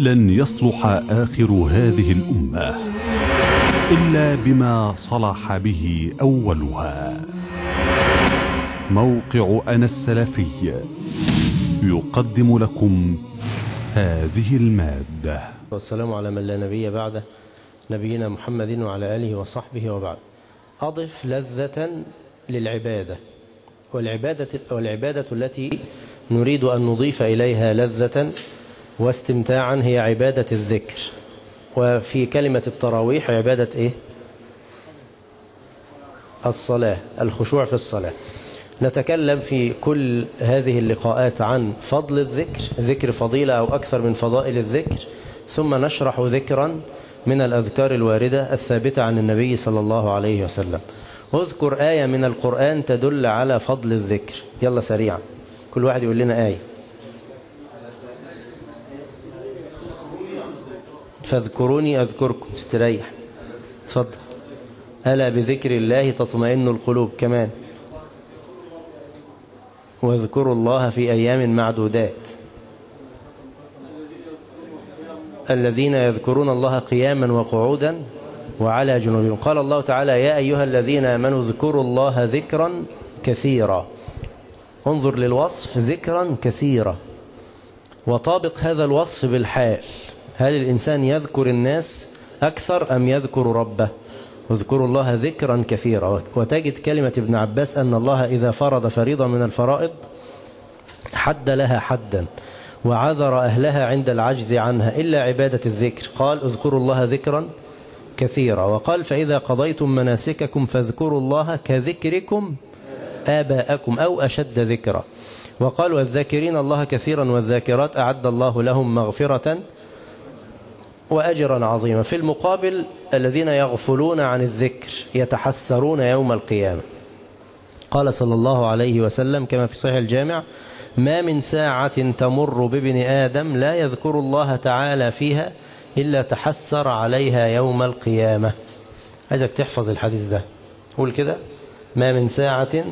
لن يصلح آخر هذه الأمة إلا بما صلح به أولها. موقع أنا السلفي يقدم لكم هذه المادة. والسلام على من لا نبي بعده نبينا محمد وعلى آله وصحبه وبعد. أضف لذة للعبادة والعبادة, والعبادة التي نريد أن نضيف إليها لذة واستمتاعا هي عبادة الذكر. وفي كلمة التراويح عبادة إيه؟ الصلاة الخشوع في الصلاة. نتكلم في كل هذه اللقاءات عن فضل الذكر ذكر فضيلة أو أكثر من فضائل الذكر ثم نشرح ذكرا من الأذكار الواردة الثابتة عن النبي صلى الله عليه وسلم. اذكر آية من القرآن تدل على فضل الذكر. يلا سريعا. كل واحد يقول لنا آية. فاذكروني أذكركم. استريح. اتفضل. ألا بذكر الله تطمئن القلوب. كمان. واذكروا الله في أيام معدودات. الذين يذكرون الله قياما وقعودا وعلى جنوبهم. قال الله تعالى يا أيها الذين آمنوا اذكروا الله ذكرا كثيرا. انظر للوصف ذكرا كثيرا. وطابق هذا الوصف بالحال. هل الإنسان يذكر الناس أكثر أم يذكر ربه؟ واذكروا الله ذكرا كثيرا. وتجد كلمة ابن عباس أن الله إذا فرض فريضة من الفرائض حد لها حدا وعذر أهلها عند العجز عنها إلا عبادة الذكر. قال اذكروا الله ذكرا كثيرا. وقال فإذا قضيتم مناسككم فاذكروا الله كذكركم آباءكم أو أشد ذكرا. وقال والذاكرين الله كثيرا والذاكرات أعد الله لهم مغفرة وأجرا عظيما. في المقابل الذين يغفلون عن الذكر يتحسرون يوم القيامة. قال صلى الله عليه وسلم كما في صحيح الجامع ما من ساعة تمر بابن آدم لا يذكر الله تعالى فيها إلا تحسر عليها يوم القيامة. عايزك تحفظ الحديث ده. قول كده ما من ساعة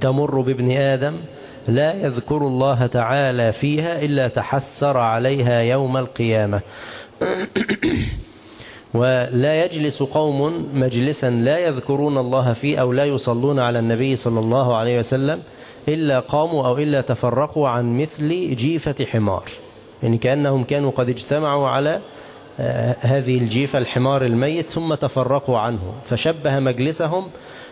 تمر بابن آدم لا يذكر الله تعالى فيها إلا تحسر عليها يوم القيامة. ولا يجلس قوم مجلسا لا يذكرون الله فيه أو لا يصلون على النبي صلى الله عليه وسلم إلا قاموا أو إلا تفرقوا عن مثل جيفة حمار. يعني كأنهم كانوا قد اجتمعوا على هذه الجيفة الحمار الميت ثم تفرقوا عنه. فشبه مجلسهم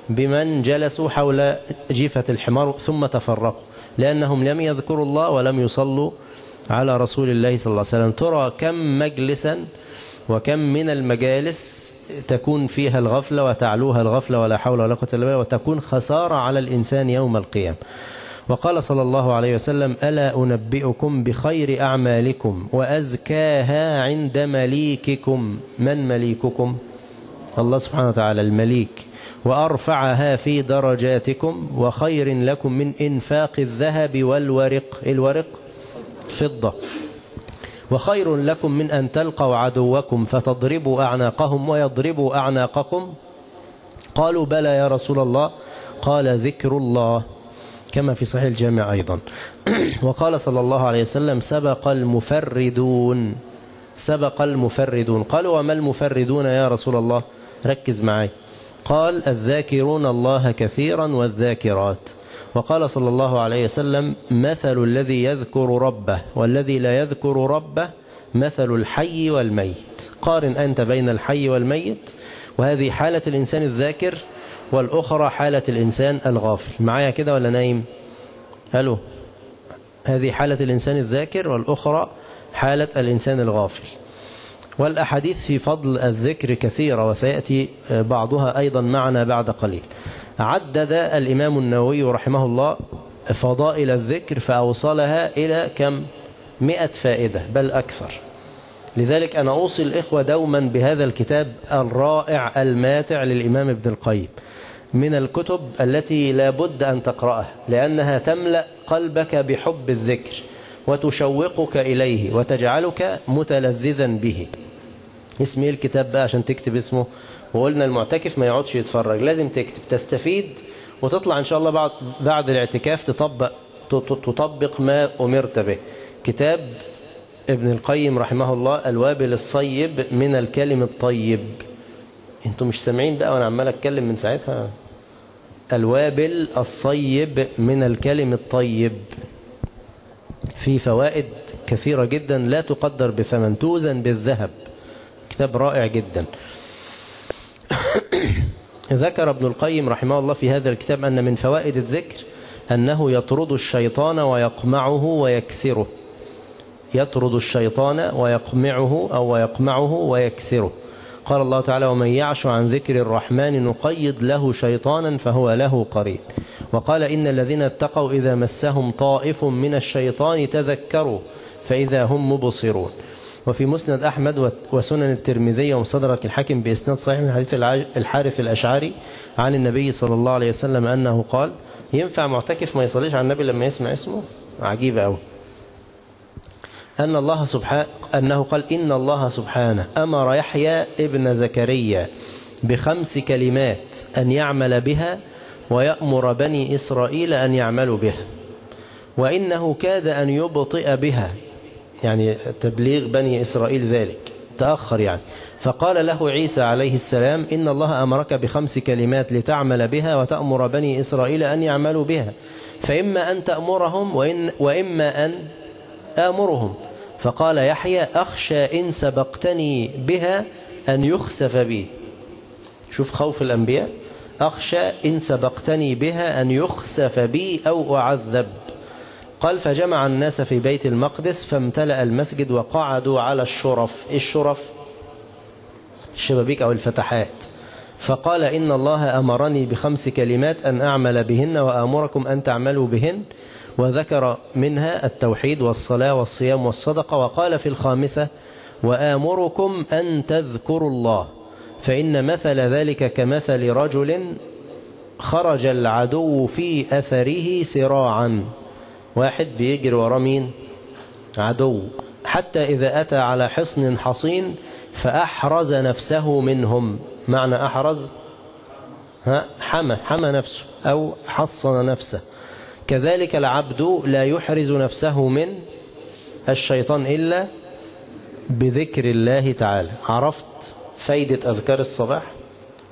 بمن جلسوا حول جيفة الحمار ثم تفرقوا. لأنهم لم يذكروا الله ولم يصلوا على رسول الله صلى الله عليه وسلم. ترى كم مجلسا وكم من المجالس تكون فيها الغفلة وتعلوها الغفلة ولا حول ولا قوة إلا بالله وتكون خسارة على الإنسان يوم القيامة. وقال صلى الله عليه وسلم ألا أنبئكم بخير أعمالكم وأزكاها عند مليككم. من مليككم؟ الله سبحانه وتعالى المليك. وأرفعها في درجاتكم وخير لكم من إنفاق الذهب والورق. الورق؟ فضة. وخير لكم من أن تلقوا عدوكم فتضربوا أعناقهم ويضربوا أعناقكم. قالوا بلى يا رسول الله. قال ذكر الله كما في صحيح الجامع أيضا. وقال صلى الله عليه وسلم سبق المفردون. سبق المفردون. قالوا وما المفردون يا رسول الله؟ ركز معي. قال الذاكرون الله كثيرا والذاكرات. وقال صلى الله عليه وسلم مثل الذي يذكر ربه والذي لا يذكر ربه مثل الحي والميت. قارن أنت بين الحي والميت وهذه حالة الإنسان الذاكر والأخرى حالة الإنسان الغافل. معايا كده ولا نايم؟ هلو هذه حالة الإنسان الذاكر والأخرى حالة الإنسان الغافل. والأحاديث في فضل الذكر كثيرة وسيأتي بعضها أيضا معنا بعد قليل. عدد الإمام النووي رحمه الله فضائل الذكر فأوصلها إلى كم؟ مئة فائدة بل أكثر. لذلك أنا أوصي الإخوة دوما بهذا الكتاب الرائع الماتع للإمام ابن القيم من الكتب التي لا بد أن تقرأها لأنها تملأ قلبك بحب الذكر وتشوقك إليه وتجعلك متلذذا به. اسم إيه الكتاب بقى عشان تكتب اسمه. وقلنا المعتكف ما يقعدش يتفرج لازم تكتب تستفيد وتطلع إن شاء الله بعد, بعد الاعتكاف تطبق تطبق ما أمرت به. كتاب ابن القيم رحمه الله الوابل الصيب من الكلم الطيب. أنتوا مش سامعين بقى وأنا عمال أتكلم من ساعتها؟ الوابل الصيب من الكلم الطيب. في فوائد كثيرة جدا لا تقدر بثمن توزن بالذهب. كتاب رائع جدا. ذكر ابن القيم رحمه الله في هذا الكتاب أن من فوائد الذكر أنه يطرد الشيطان ويقمعه ويكسره. يطرد الشيطان ويقمعه أو ويقمعه ويكسره. قال الله تعالى ومن يعش عن ذكر الرحمن نقيد له شيطانا فهو له قرين وقال إن الذين اتقوا إذا مسهم طائف من الشيطان تذكروا فإذا هم مبصرون وفي مسند أحمد وسنن الترمذي ومصدرك الحاكم بإسناد صحيح من حديث الحارث الأشعري عن النبي صلى الله عليه وسلم أنه قال ينفع معتكف ما يصليش على النبي لما يسمع اسمه؟ عجيب أوي. أن الله سبحانه أنه قال إن الله سبحانه أمر يحيى ابن زكريا بخمس كلمات أن يعمل بها ويأمر بني إسرائيل أن يعملوا بها وإنه كاد أن يبطئ بها يعني تبليغ بني إسرائيل ذلك تأخر يعني. فقال له عيسى عليه السلام إن الله أمرك بخمس كلمات لتعمل بها وتأمر بني إسرائيل أن يعملوا بها. فإما أن تأمرهم وإن وإما أن آمرهم. فقال يحيى أخشى إن سبقتني بها أن يخسف بي. شوف خوف الأنبياء. أخشى إن سبقتني بها أن يخسف بي أو أعذب. قال فجمع الناس في بيت المقدس فامتلأ المسجد وقعدوا على الشرف. الشرف؟ الشبابيك أو الفتحات. فقال إن الله أمرني بخمس كلمات أن أعمل بهن وآمركم أن تعملوا بهن. وذكر منها التوحيد والصلاة والصيام والصدقة. وقال في الخامسة وآمركم أن تذكروا الله. فإن مثل ذلك كمثل رجل خرج العدو في أثره سراعا. واحد بيجري ورا مين؟ عدو. حتى إذا أتى على حصن حصين فأحرز نفسه منهم. معنى أحرز؟ ها حمى حمى نفسه أو حصن نفسه. كذلك العبد لا يحرز نفسه من الشيطان إلا بذكر الله تعالى. عرفت فايدة أذكار الصباح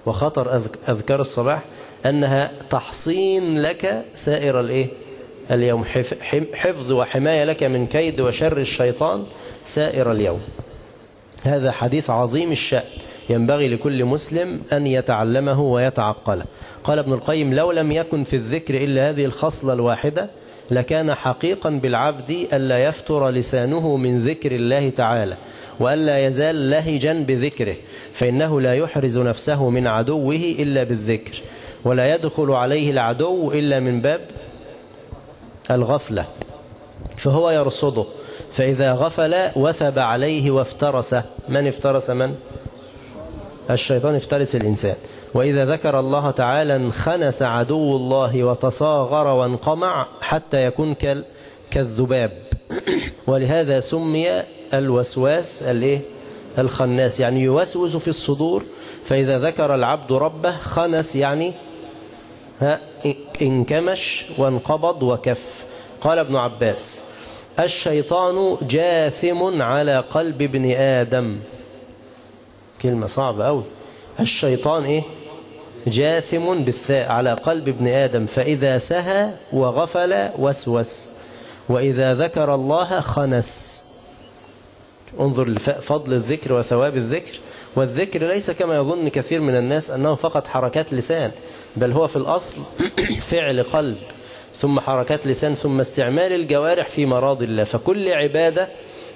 وخطر أذكار الصباح؟ أنها تحصين لك سائر الإيه؟ اليوم. حفظ وحماية لك من كيد وشر الشيطان سائر اليوم. هذا حديث عظيم الشأن. ينبغي لكل مسلم أن يتعلمه ويتعقله. قال ابن القيم لو لم يكن في الذكر إلا هذه الخصلة الواحدة لكان حقيقا بالعبد ألا يفتر لسانه من ذكر الله تعالى وألا يزال لهجا بذكره فإنه لا يحرز نفسه من عدوه إلا بالذكر ولا يدخل عليه العدو إلا من باب الغفلة. فهو يرصده. فإذا غفل وثب عليه وافترسه من افترس من؟ الشيطان افترس الإنسان. وإذا ذكر الله تعالى انخنس عدو الله وتصاغر وانقمع حتى يكون كالذباب. ولهذا سمي الوسواس الإيه؟ الخناس. يعني يوسوس في الصدور. فإذا ذكر العبد ربه خنس يعني ها انكمش وانقبض وكف. قال ابن عباس الشيطان جاثم على قلب ابن آدم. كلمة صعبة أوي. الشيطان إيه؟ جاثم بالثاء على قلب ابن آدم فإذا سهى وغفل وسوس وإذا ذكر الله خنس. انظر لفضل الذكر وثواب الذكر. والذكر ليس كما يظن كثير من الناس أنه فقط حركات لسان بل هو في الأصل فعل قلب ثم حركات لسان ثم استعمال الجوارح في مراض الله. فكل عبادة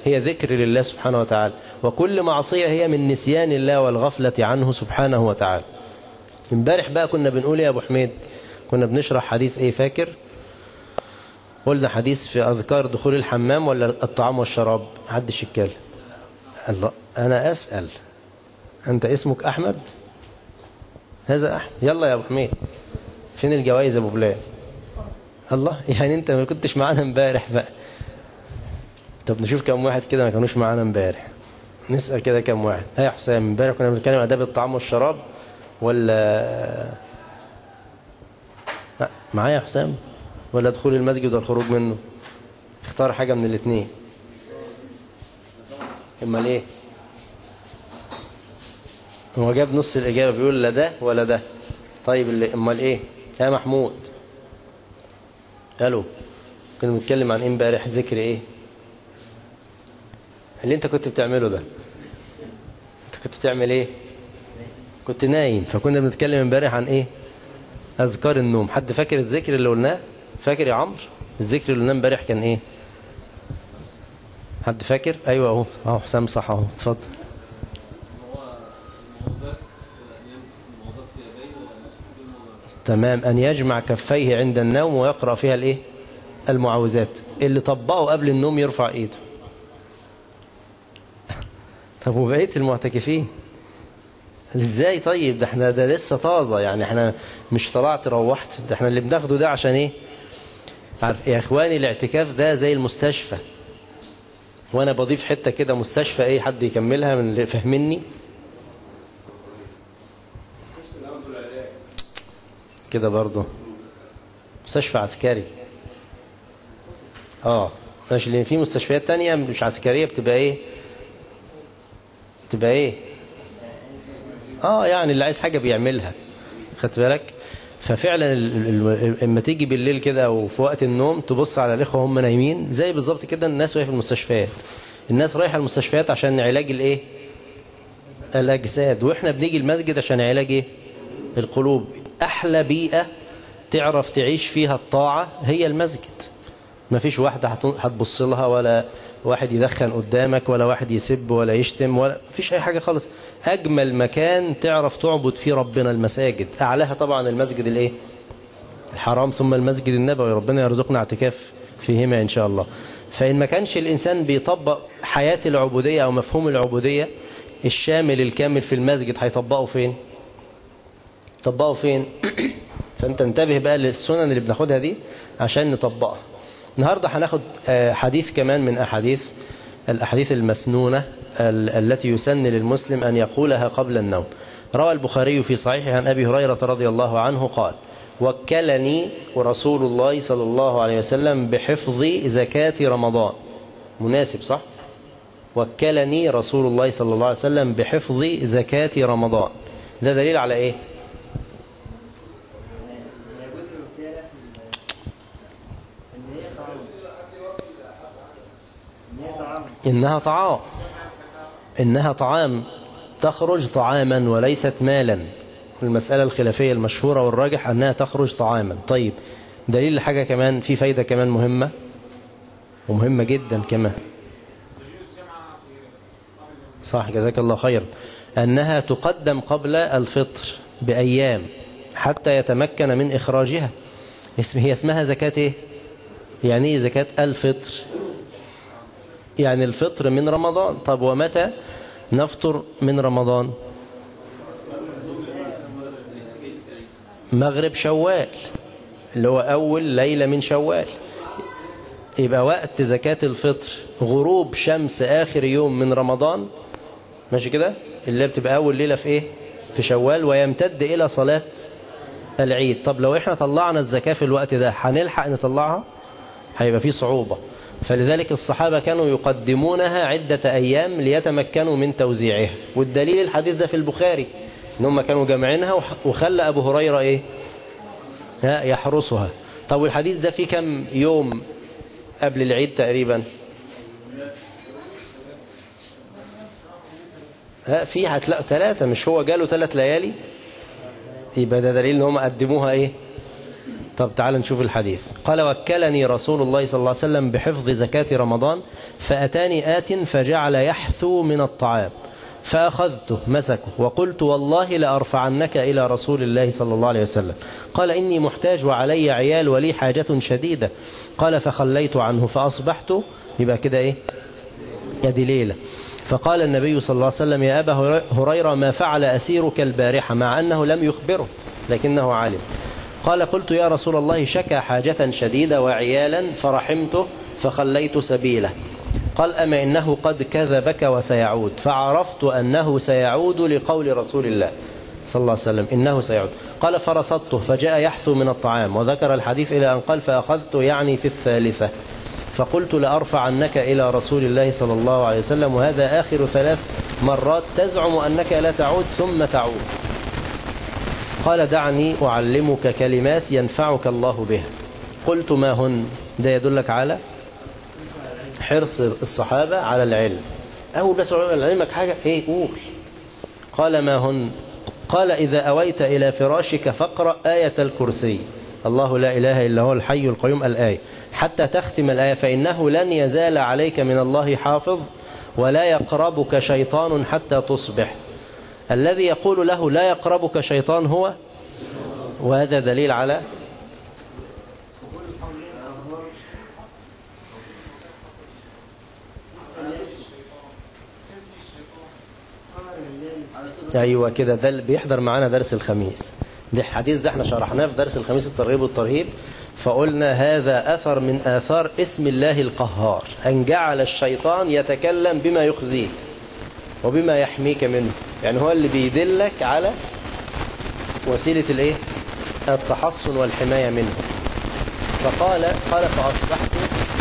هي ذكر لله سبحانه وتعالى وكل معصية هي من نسيان الله والغفلة عنه سبحانه وتعالى. امبارح بقى كنا بنقول يا أبو حميد؟ كنا بنشرح حديث إيه فاكر؟ قلنا حديث في أذكار دخول الحمام ولا الطعام والشراب؟ محدش يتكلم. الله أنا أسأل. أنت اسمك أحمد؟ هذا أحمد. يلا يا أبو حميد. فين الجوائز يا أبو بلال؟ الله يعني أنت ما كنتش معانا امبارح بقى. طب نشوف كم واحد كده ما كانوش معانا امبارح. نسأل كده كم واحد. ها يا حسام امبارح كنا بنتكلم آداب الطعام والشراب ولا؟ معايا يا حسام؟ ولا دخول المسجد والخروج منه؟ اختار حاجة من الاثنين امال إيه؟ هو جاب نص الإجابة بيقول لا ده ولا ده. طيب اللي أمال إيه؟ يا محمود. ألو. كنا بنتكلم عن إيه إمبارح ذكر إيه؟ اللي أنت كنت بتعمله ده. أنت كنت بتعمل إيه؟ كنت نايم. فكنا بنتكلم إمبارح عن إيه؟ أذكار النوم. حد فاكر الذكر اللي قلناه؟ فاكر يا عمرو؟ الذكر اللي قلناه إمبارح كان إيه؟ حد فاكر؟ أيوه أهو. أهو حسام صح أهو. اتفضل. تمام أن يجمع كفيه عند النوم ويقرأ فيها الإيه؟ المعوذات. اللي طبقه قبل النوم يرفع إيده. طب وبقية المعتكفين؟ إزاي طيب؟ ده إحنا ده لسه طازة يعني إحنا مش طلعت روحت. ده إحنا اللي بناخده ده عشان إيه؟ عارف يا إخواني الاعتكاف ده زي المستشفى. وأنا بضيف حتة كده مستشفى إيه حد يكملها من اللي فاهمني كده برضه. مستشفى عسكري. آه ماشي. لأن في مستشفيات تانية مش عسكرية بتبقى إيه؟ بتبقى إيه؟ آه يعني اللي عايز حاجة بيعملها. خدت بالك؟ ففعلا اما تيجي بالليل كده أو في وقت النوم تبص على الإخوة هم نايمين زي بالظبط كده الناس وهي في المستشفيات. الناس رايحة المستشفيات عشان علاج الإيه؟ الأجساد. وإحنا بنيجي المسجد عشان علاج إيه؟ القلوب. أحلى بيئة تعرف تعيش فيها الطاعة هي المسجد. ما فيش واحدة هتبص لها ولا واحد يدخن قدامك ولا واحد يسب ولا يشتم ولا فيش أي حاجة خالص. أجمل مكان تعرف تعبد فيه ربنا المساجد. أعلاها طبعا المسجد الإيه؟ الحرام ثم المسجد النبوي. ربنا يرزقنا اعتكاف فيهما إن شاء الله. فإن ما كانش الإنسان بيطبق حياة العبودية أو مفهوم العبودية الشامل الكامل في المسجد هيطبقه فين؟ طبقه فين؟ فأنت انتبه بقى للسنن اللي بناخدها دي عشان نطبقها. النهاردة هناخد حديث كمان من أحاديث الأحاديث المسنونة التي يسن للمسلم أن يقولها قبل النوم. روى البخاري في صحيحه عن أبي هريرة رضي الله عنه قال وكلني رسول الله صلى الله عليه وسلم بحفظ زكاة رمضان. مناسب صح؟ وكلني رسول الله صلى الله عليه وسلم بحفظ زكاة رمضان. ده دليل على إيه؟ إنها طعام. إنها طعام. تخرج طعاما وليست مالا. المسألة الخلافية المشهورة والراجح أنها تخرج طعاما. طيب دليل لحاجة كمان في فايدة كمان مهمة؟ ومهمة جدا كمان. صح جزاك الله خير أنها تقدم قبل الفطر بأيام حتى يتمكن من إخراجها. هي اسمها زكاة إيه؟ يعني إيه زكاة الفطر؟ يعني الفطر من رمضان. طب ومتى نفطر من رمضان؟ مغرب شوال اللي هو أول ليلة من شوال. يبقى وقت زكاة الفطر غروب شمس آخر يوم من رمضان. ماشي كده؟ اللي بتبقى أول ليلة في إيه؟ في شوال ويمتد إلى صلاة العيد. طب لو إحنا طلعنا الزكاة في الوقت ده هنلحق نطلعها؟ هيبقى فيه صعوبة. فلذلك الصحابة كانوا يقدمونها عدة أيام ليتمكنوا من توزيعها. والدليل الحديث ده في البخاري إن هم كانوا جمعينها وخلى أبو هريرة إيه؟ يحرسها. طب والحديث ده فيه كم يوم قبل العيد تقريبا؟ ها في هتلاقوا ثلاثة مش هو جاله ثلاث ليالي؟ يبقى ده دليل إن هم قدموها إيه؟ طب تعال نشوف الحديث. قال وكلني رسول الله صلى الله عليه وسلم بحفظ زكاة رمضان فأتاني آت فجعل يحثو من الطعام فأخذته مسكه وقلت والله لأرفعنك إلى رسول الله صلى الله عليه وسلم. قال إني محتاج وعلي عيال ولي حاجة شديدة. قال فخليت عنه فأصبحت يبقى كده إيه؟ يدي ليلة. فقال النبي صلى الله عليه وسلم يا أبا هريرة ما فعل أسيرك البارحة مع أنه لم يخبره لكنه عالم. قال قلت يا رسول الله شكى حاجة شديدة وعيالا فرحمته فخليت سبيله. قال أما إنه قد كذبك وسيعود. فعرفت أنه سيعود لقول رسول الله صلى الله عليه وسلم. إنه سيعود. قال فرصدته. فجاء يحثو من الطعام. وذكر الحديث إلى أن قال فأخذت يعني في الثالثة. فقلت لأرفعنك إلى رسول الله صلى الله عليه وسلم. وهذا آخر ثلاث مرات تزعم أنك لا تعود ثم تعود. قال دعني أعلمك كلمات ينفعك الله بها. قلت ما هن؟ ده يدلك على حرص الصحابة على العلم. أول بس علمك حاجة إيه قول؟ قال ما هن؟ قال إذا أويت إلى فراشك فاقرأ آية الكرسي. الله لا إله إلا هو الحي القيوم الآية. حتى تختم الآية فإنه لن يزال عليك من الله حافظ ولا يقربك شيطان حتى تصبح. الذي يقول له لا يقربك شيطان هو؟ وهذا دليل على أيوه كده ده اللي بيحضر معانا درس الخميس. ده الحديث ده إحنا شرحناه في درس الخميس الترغيب والترهيب. فقلنا هذا أثر من آثار اسم الله القهار. أن جعل الشيطان يتكلم بما يخزيه وبما يحميك منه. يعني هو اللي بيدلك على وسيلة الإيه؟ التحصن والحماية منه. فقال قال فأصبحت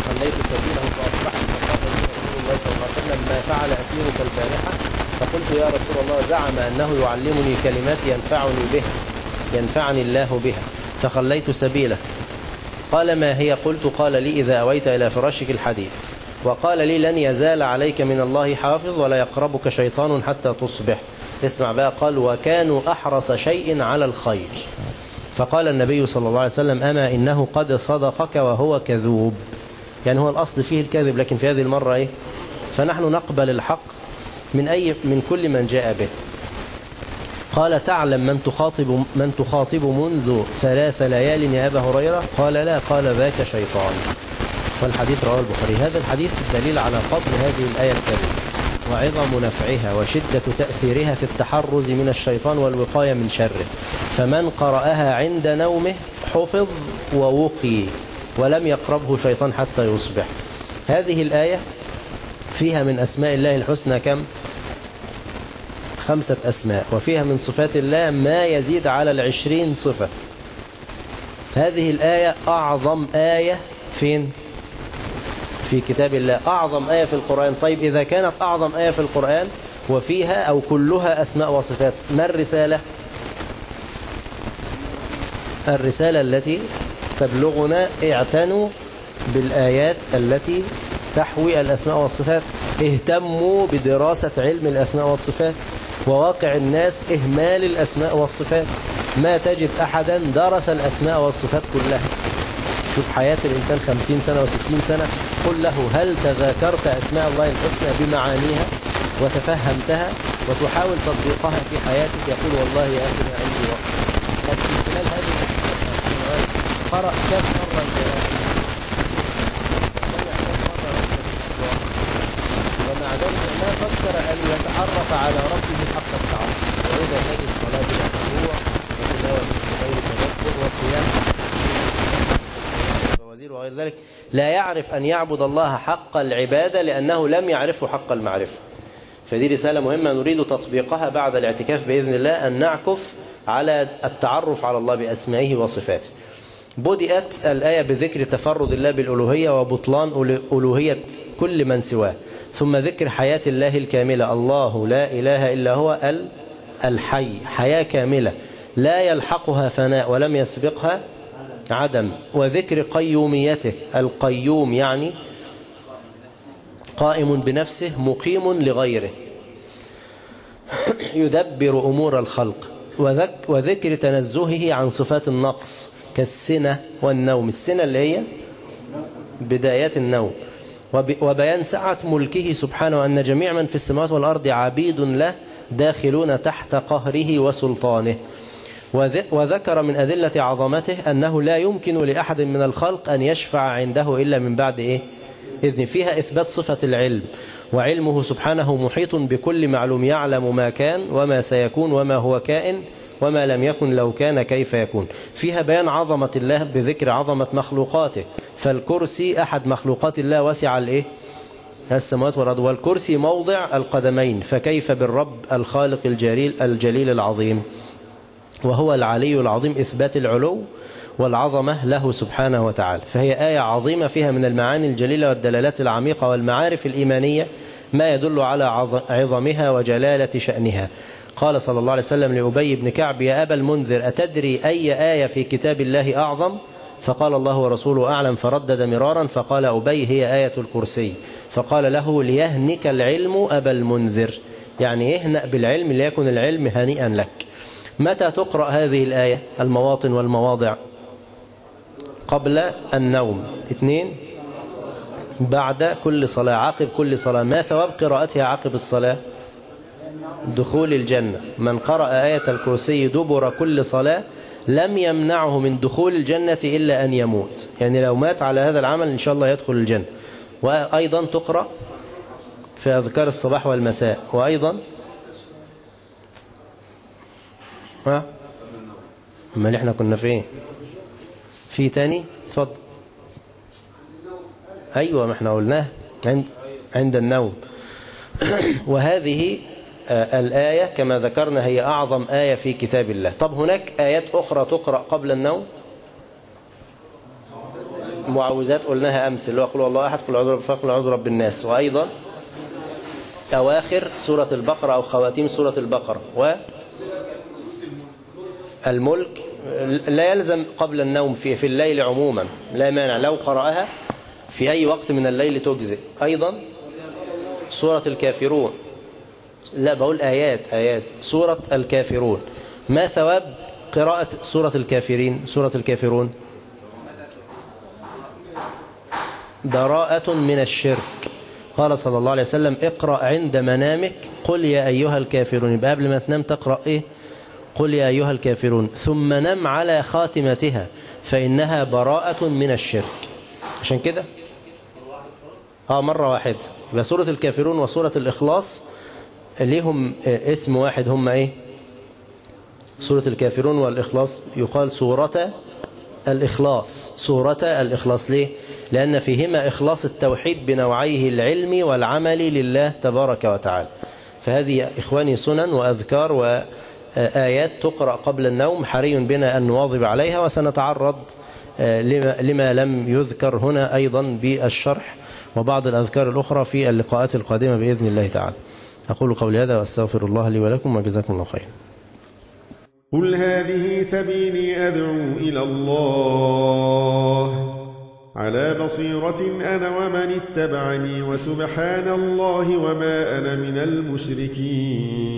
خليت سبيله فأصبحت فقال رسول الله صلى الله عليه وسلم ما فعل أسيرك البارحة؟ فقلت يا رسول الله زعم أنه يعلمني كلمات ينفعني بها ينفعني الله بها. فخليت سبيله. قال ما هي؟ قلت قال لي إذا أويت إلى فراشك الحديث. وقال لي لن يزال عليك من الله حافظ ولا يقربك شيطان حتى تصبح. اسمع بقى قال وكانوا أحرص شيء على الخير. فقال النبي صلى الله عليه وسلم أما إنه قد صدقك وهو كذوب. يعني هو الأصل فيه الكذب لكن في هذه المرة إيه؟ فنحن نقبل الحق من أي من كل من جاء به. قال تعلم من تخاطب من تخاطب منذ ثلاث ليال يا أبا هريرة؟ قال لا قال ذاك شيطان. والحديث رواه البخاري. هذا الحديث دليل على فضل هذه الآية الكريمة وعظم نفعها وشدة تأثيرها في التحرز من الشيطان والوقاية من شره. فمن قرأها عند نومه حفظ ووقي ولم يقربه شيطان حتى يصبح. هذه الآية فيها من أسماء الله الحسنى كم؟ خمسة أسماء. وفيها من صفات الله ما يزيد على العشرين صفة. هذه الآية أعظم آية فين؟ في كتاب الله. أعظم آية في القرآن. طيب إذا كانت أعظم آية في القرآن وفيها أو كلها أسماء وصفات ما الرسالة؟ الرسالة التي تبلغنا اعتنوا بالآيات التي تحوي الأسماء والصفات. اهتموا بدراسة علم الأسماء والصفات وواقع الناس إهمال الأسماء والصفات. ما تجد أحدا درس الأسماء والصفات كلها. شوف حياة الإنسان خمسين سنة وستين سنة قل له هل تذاكرت أسماء الله الحسنى بمعانيها وتفهمتها وتحاول تطبيقها في حياتك؟ يقول والله يا أخي ما عندي وقت. طب في خلال هذه السنوات قرأ كم مرة ومع ذلك ما فكر أن يتعرف على ربه حق التعرف. وإذا تجد صلاة بلا خشوع وتلاوة بغير تدبر وصيام وزير وغير ذلك لا يعرف أن يعبد الله حق العبادة لأنه لم يعرفه حق المعرفة. فدي رسالة مهمة نريد تطبيقها بعد الاعتكاف بإذن الله أن نعكف على التعرف على الله بأسمائه وصفاته. بدأت الآية بذكر تفرد الله بالألوهية وبطلان ألوهية كل من سواه. ثم ذكر حياة الله الكاملة. الله لا إله إلا هو الحي. حياة كاملة. لا يلحقها فناء ولم يسبقها عدم وذكر قيوميته. القيوم يعني قائم بنفسه مقيم لغيره. يدبر أمور الخلق. وذك وذكر تنزهه عن صفات النقص كالسنة والنوم. السنة اللي هي بدايات النوم. وبيان سعة ملكه سبحانه أن جميع من في السماوات والأرض عبيد له داخلون تحت قهره وسلطانه. وذكر من أدلة عظمته أنه لا يمكن لأحد من الخلق أن يشفع عنده إلا من بعد إيه؟ إذن فيها إثبات صفة العلم وعلمه سبحانه محيط بكل معلوم يعلم ما كان وما سيكون وما هو كائن وما لم يكن لو كان كيف يكون فيها بيان عظمة الله بذكر عظمة مخلوقاته فالكرسي أحد مخلوقات الله وسع الإيه؟ السماوات والأرض والكرسي موضع القدمين فكيف بالرب الخالق الجليل الجليل العظيم وهو العلي العظيم إثبات العلو والعظمة له سبحانه وتعالى. فهي آية عظيمة فيها من المعاني الجليلة والدلالات العميقة والمعارف الإيمانية ما يدل على عظمها وجلالة شأنها. قال صلى الله عليه وسلم لأبي بن كعب يا أبا المنذر أتدري أي آية في كتاب الله أعظم؟ فقال الله ورسوله أعلم. فردد مرارا فقال أبي هي آية الكرسي. فقال له ليهنك العلم أبا المنذر. يعني اهنأ بالعلم ليكن العلم هنيئا لك. متى تقرأ هذه الآية؟ المواطن والمواضع. قبل النوم. اثنين بعد كل صلاة. عقب كل صلاة. ما ثواب قراءتها عقب الصلاة؟ دخول الجنة. من قرأ آية الكرسي دبر كل صلاة لم يمنعه من دخول الجنة إلا أن يموت. يعني لو مات على هذا العمل إن شاء الله يدخل الجنة. وأيضا تقرأ في أذكار الصباح والمساء. وأيضا ها؟ ما إحنا كنا فين في تاني؟ اتفضل. أيوة ما إحنا قلناه عند, عند النوم. وهذه الآية كما ذكرنا هي أعظم آية في كتاب الله. طب هناك آيات أخرى تقرأ قبل النوم؟ معوذات قلناها أمس اللي هو قل الله أحد قل أعوذ برب قل أعوذ برب الناس. وأيضا أواخر سورة البقرة أو خواتيم سورة البقرة. و الملك لا يلزم قبل النوم في في الليل عموما لا مانع. لو قرأها في أي وقت من الليل تجزئ. أيضا سورة الكافرون. لا بقول آيات آيات. سورة الكافرون. ما ثواب قراءة سورة الكافرين؟ سورة الكافرون. براءة من الشرك. قال صلى الله عليه وسلم اقرأ عند منامك. قل يا أيها الكافرون. يبقى قبل ما تنام تقرأ إيه؟ قل يا أيها الكافرون ثم نم على خاتمتها فإنها براءة من الشرك. عشان كده؟ آه مرة واحدة يبقى سورة الكافرون وسورة الإخلاص ليهم اسم واحد. هم إيه؟ سورة الكافرون والإخلاص. يقال سورة الإخلاص. سورة الإخلاص ليه؟ لأن فيهما إخلاص التوحيد بنوعيه العلم والعمل لله تبارك وتعالى. فهذه إخواني سنن وأذكار وآيات تقرأ قبل النوم حري بنا أن نواظب عليها وسنتعرض لما لم يذكر هنا أيضا بالشرح وبعض الأذكار الأخرى في اللقاءات القادمة بإذن الله تعالى. أقول قولي هذا وأستغفر الله لي ولكم وجزاكم الله خيرا. قل هذه سبيلي أدعو إلى الله. على بصيرة أنا ومن اتبعني وسبحان الله وما أنا من المشركين.